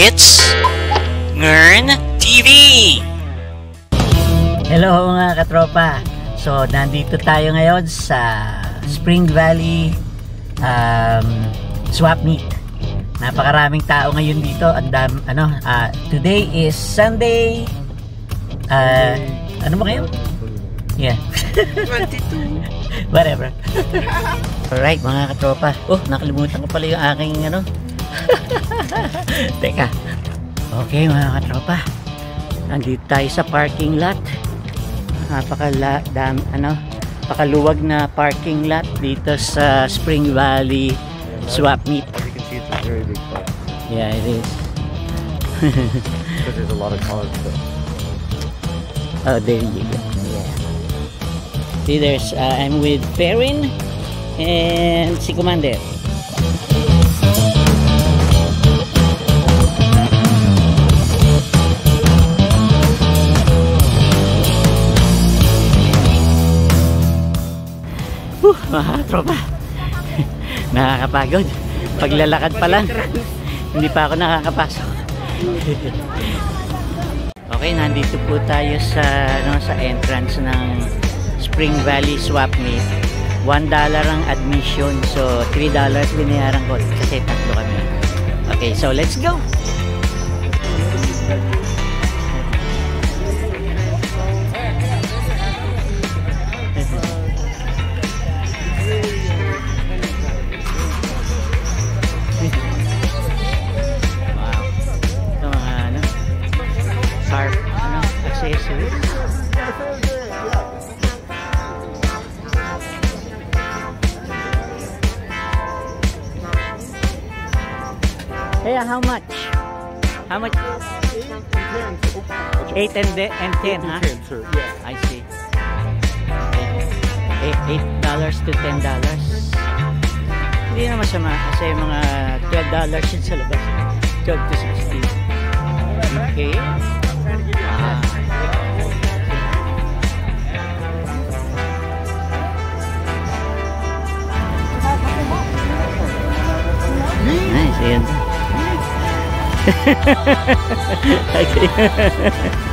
It's Ngern TV! Hello mga katropa. So, nandito tayo ngayon sa Spring Valley um, Swap Meet. Napakaraming tao ngayon dito. Ang dam, ano, ah, today is Sunday. Uh, ano ba ngayon? Yeah. 22. Whatever. Alright mga katropa. Oh, nakalimutan ko pala yung aking ano. Teka. Okay mga katropa. Nandito tayo sa parking lot. Napakala dam, ano, pakaluwag na parking lot dito sa Spring Valley Swap Meet. As you can see, it's a very big park Yeah, it is. because there's a lot of college stuff. Oh, there you go. Yeah. See, there's, uh, I'm with Perrin and si Commander. Mga tropa. Nakakapagod. Paglalakad pa lang. Hindi pa ako nakakapasok. Okay, nandito po tayo sa ano sa entrance ng Spring Valley Swap Meet. $1 ang admission. So, $3 binayaran ko kasi tatlo kami. Okay, so let's go. How much? How much? 8 and, de- and 10, ha? sir. Yeah. I see. Eight dollars to ten dollars. Hindi na masama kasi mga 12 dollars yun sa labas. 12 to 16. Okay. Ah. Nice, ayan. Okay.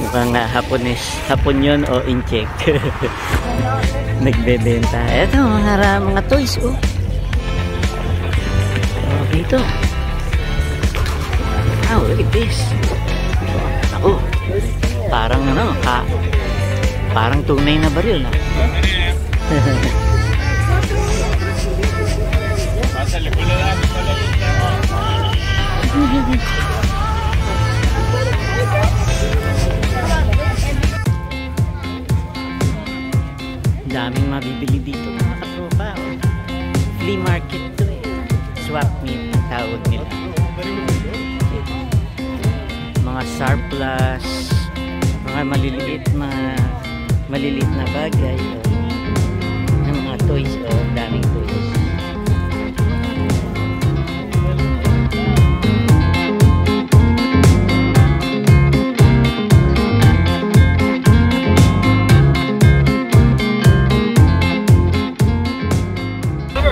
Mukhang uh, Hapones. Hapon yun o incheck. Nagbebenta. Eto, mga, mga toys, oh. Oh, dito. Wow, look at this. Ako. Parang ano, ka, parang tunay na baril, ah. daming mabibili dito mga katropa. Flea market to eh. Swap meet ang tawag nila. Mga surplus, mga maliliit, mga maliliit na bagay. Yung mga toys, oh, daming toys.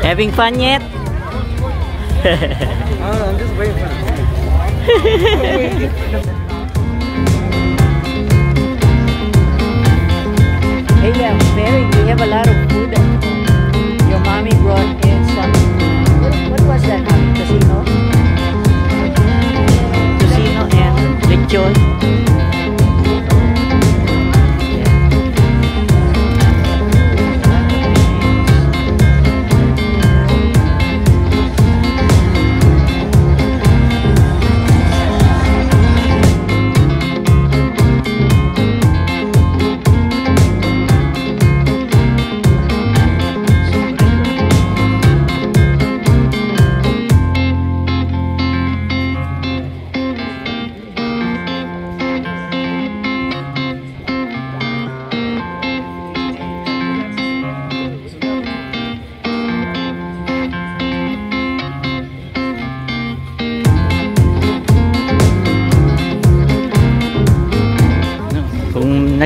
Having fun yet? Oh, I'm just waiting for Hey, yeah, Mary, we have a lot of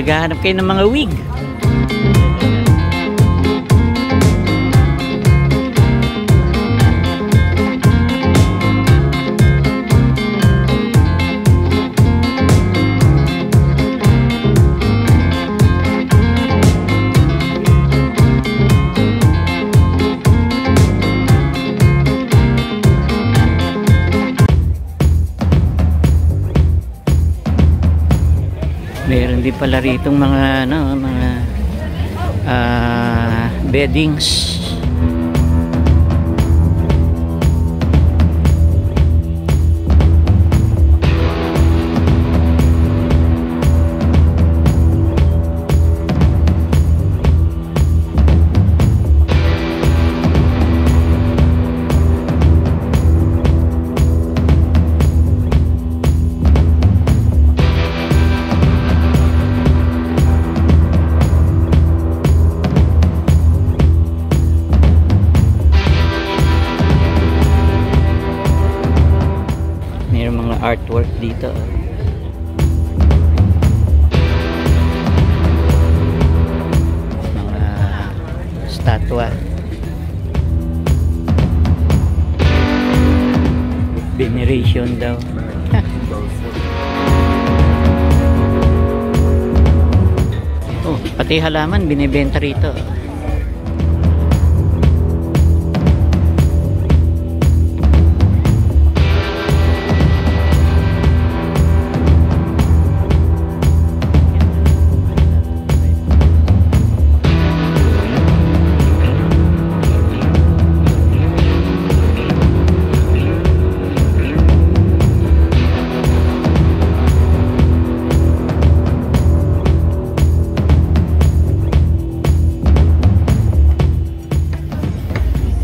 naghahanap kayo ng mga wig. Meron pala rito mga ano, mga ah, beddings. Veneration daw. oh, pati halaman binibenta rito.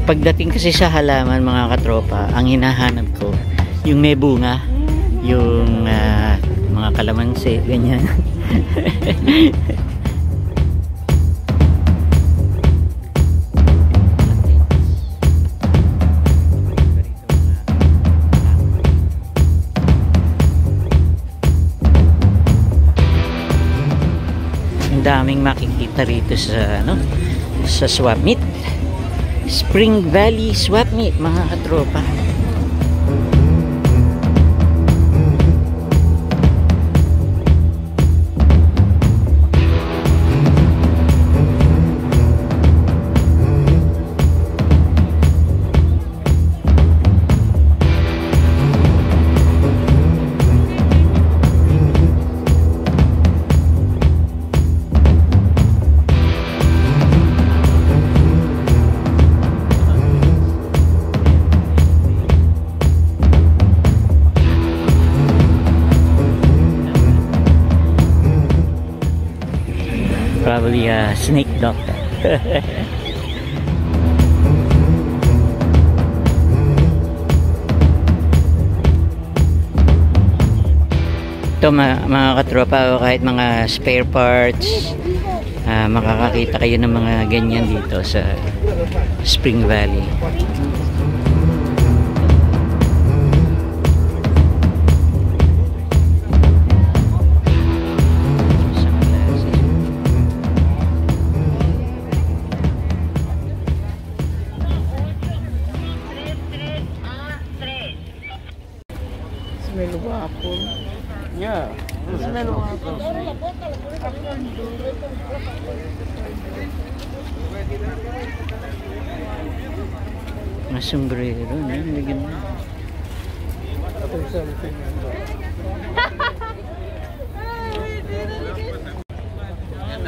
Pagdating kasi sa halaman mga katropa, ang hinahanap ko, yung may bunga, yung ah, mga kalamansi, ganyan. Daming makikita rito sa ano sa swap meet. Spring Valley Swap Meet mga katropa. Probably a snake doctor. Ito mga, mga katropa o kahit mga spare parts ah, makakakita kayo ng mga ganyan dito sa Spring Valley.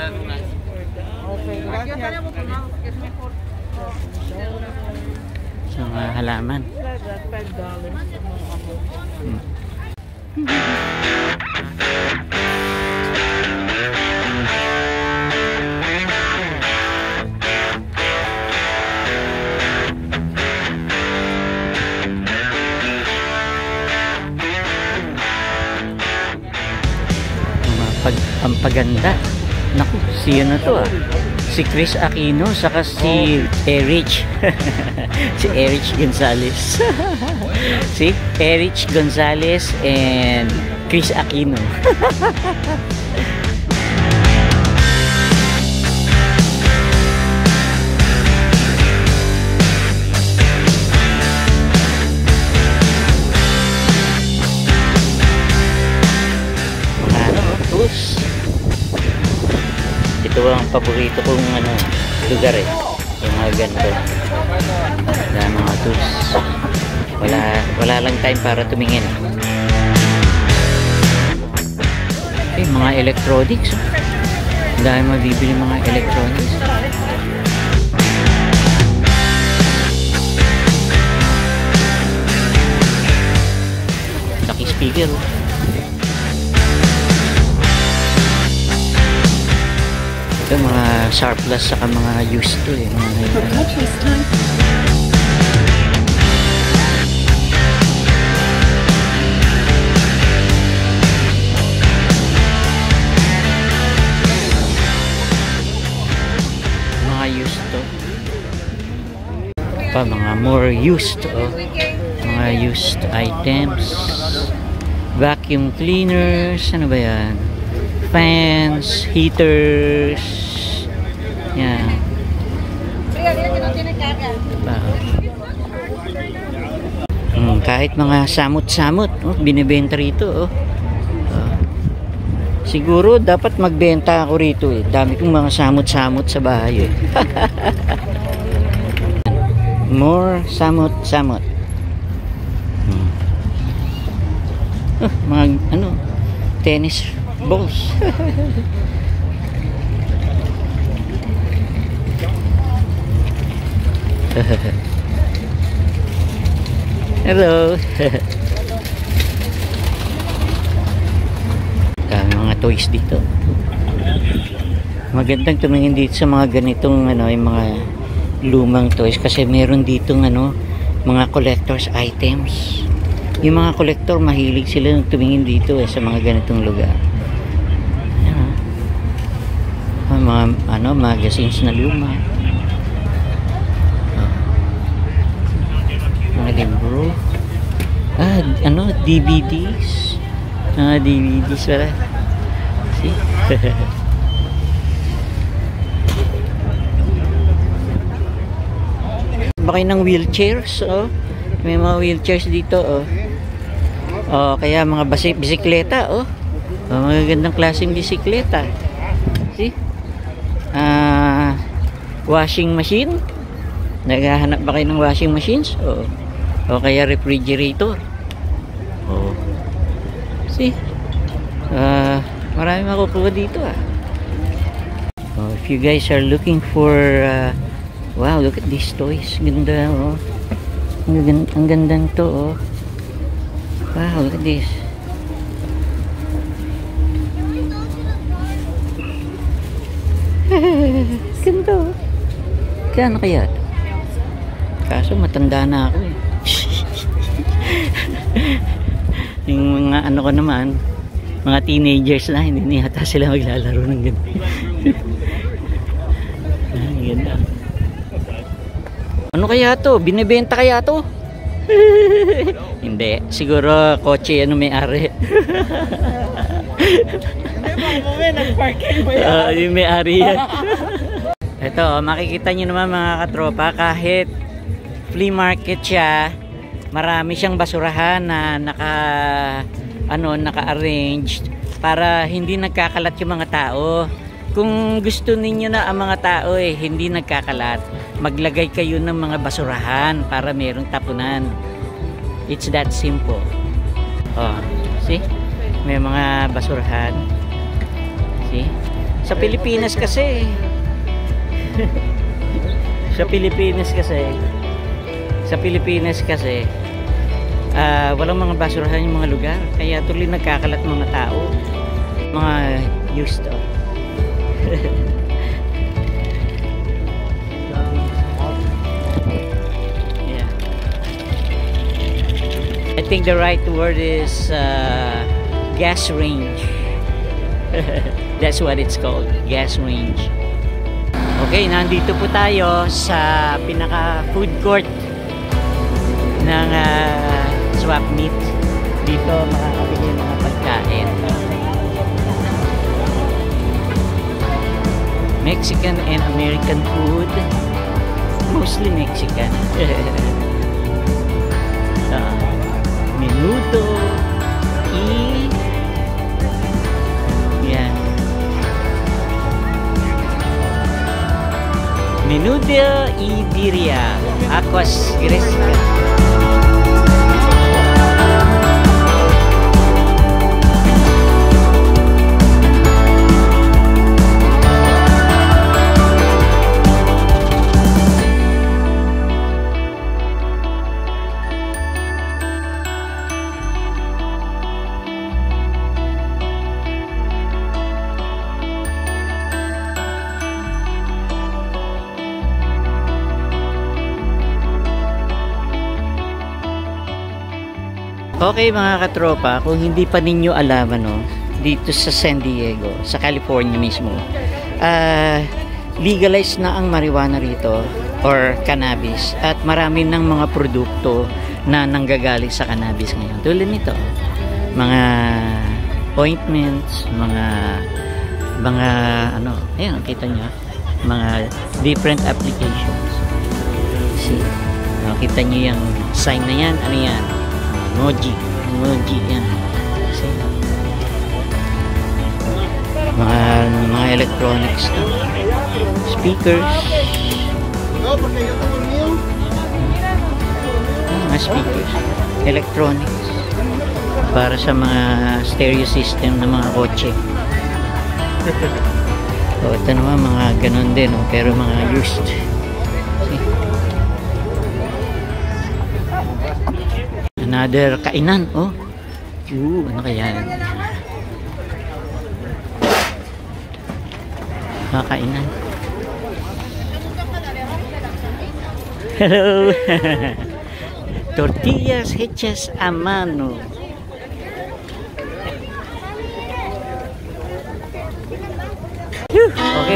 Sa mga halaman. Hmm. Mga pag pampaganda. Naku, si ano to ah. Si Chris Aquino saka si Erich. si Erich Gonzalez. si Erich Gonzalez and Chris Aquino. paborito kong ano, lugar eh. Yung mga ganito. Wala mga tools. Wala, wala lang time para tumingin. Okay, mga electronics. Ang dami mabibili mga electronics. Laki speaker. Ito mga surplus saka mga used to eh. Mga, mga used to. Pa, mga more used oh. Mga used items. Vacuum cleaners, ano ba yan? Fans, heaters. Pa. Hmm, kahit mga samot-samot, oh, binibenta rito. Oh. Oh. Siguro dapat magbenta ako rito eh. Dami kong mga samot-samot sa bahay eh. More samot-samot. Hmm. Ah, mga ano, tennis balls. Hello. Dami mga toys dito. Magandang tumingin dito sa mga ganitong ano, yung mga lumang toys kasi meron ditong ano, mga collectors items. Yung mga collector mahilig sila tumingin dito eh, sa mga ganitong lugar. Ayan, ah. Ah, mga ano, magazines na luma. Ah. Mga libro. Ah, ano, DVDs. Ah, DVDs pala. See? ba kayo ng wheelchairs oh may mga wheelchairs dito oh oh kaya mga bisikleta oh oh mga gandang klaseng bisikleta ah washing machine naghahanap ba kayo ng washing machines oh o kaya refrigerator oh see ah marami makukuha dito ah oh, if you guys are looking for uh, Wow, look at these toys. Ganda, oh. Ang, gan ang gandang to, oh. Wow, look at this. Ganda. Kano kaya? Kaso matanda na ako, eh. Yung mga ano ko naman, mga teenagers na, hindi na yata sila maglalaro ng ganito. ah, ganda. Ano kaya to? Binibenta kaya to? Hindi. Siguro kotse ano may ari. Ah, yung may ari yan. Ito, makikita nyo naman mga katropa, kahit flea market siya, marami siyang basurahan na naka ano, naka-arranged para hindi nagkakalat yung mga tao. Kung gusto ninyo na ang mga tao eh hindi nagkakalat, maglagay kayo ng mga basurahan para merong tapunan. It's that simple. Oh, see? May mga basurahan. See? Sa Pilipinas kasi sa Pilipinas kasi. Sa Pilipinas kasi ah, walang mga basurahan yung mga lugar. Kaya tuloy nagkakalat mga tao. Mga used to. Yeah. I think the right word is uh, gas range that's what it's called gas range Okay, nandito po tayo sa pinaka food court ng ah, swap meet. Dito makakabili ng mga pagkain. Mexican and American food. Mostly Mexican. Ah, menudo. Minudel Iberia, Aquas Grecia. Okay mga katropa, kung hindi pa ninyo alam ano, dito sa San Diego, sa California mismo, ah legalize na ang marijuana rito or cannabis at marami ng mga produkto na nanggagaling sa cannabis ngayon. Tulad nito, mga ointments, mga mga ano, ayun, kita nyo, mga different applications. See, nakita nyo yung sign na yan, ano yan? Emoji, emoji yan. See, mga mga electronics to. speakers. Mga speakers. Electronics. Para sa mga stereo system ng mga kotse. O ito naman mga ganun din oh, pero mga used another kainan oh Ooh, ano kaya yan Kakainan. Hello. Tortillas hechas a mano.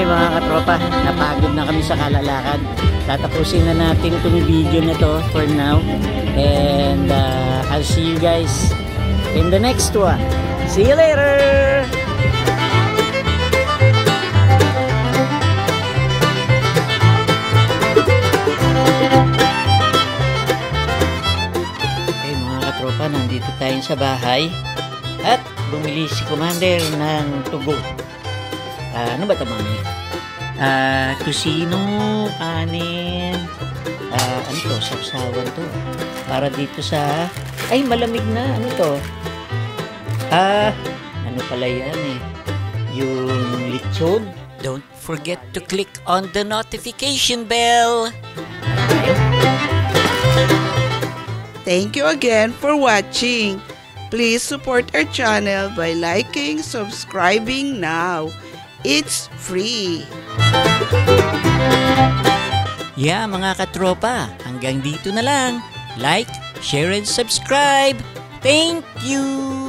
Okay mga katropa, napagod na kami sa kalalakad. Tatapusin na natin itong video na to for now. And uh, I'll see you guys in the next one. See you later! Okay mga katropa, nandito tayo sa bahay at bumili si Commander ng tugo. Ah, ano ba ito mami? Ah, tusino, kanin, ah, ano to, sapsawan to. Para dito sa, ay malamig na, ano to? Ah, ano pala yan eh? Yung lechon. Don't forget to click on the notification bell. Thank you again for watching. Please support our channel by liking, subscribing now. It's free. Yeah, mga katropa, hanggang dito na lang. Like, share, and subscribe. Thank you!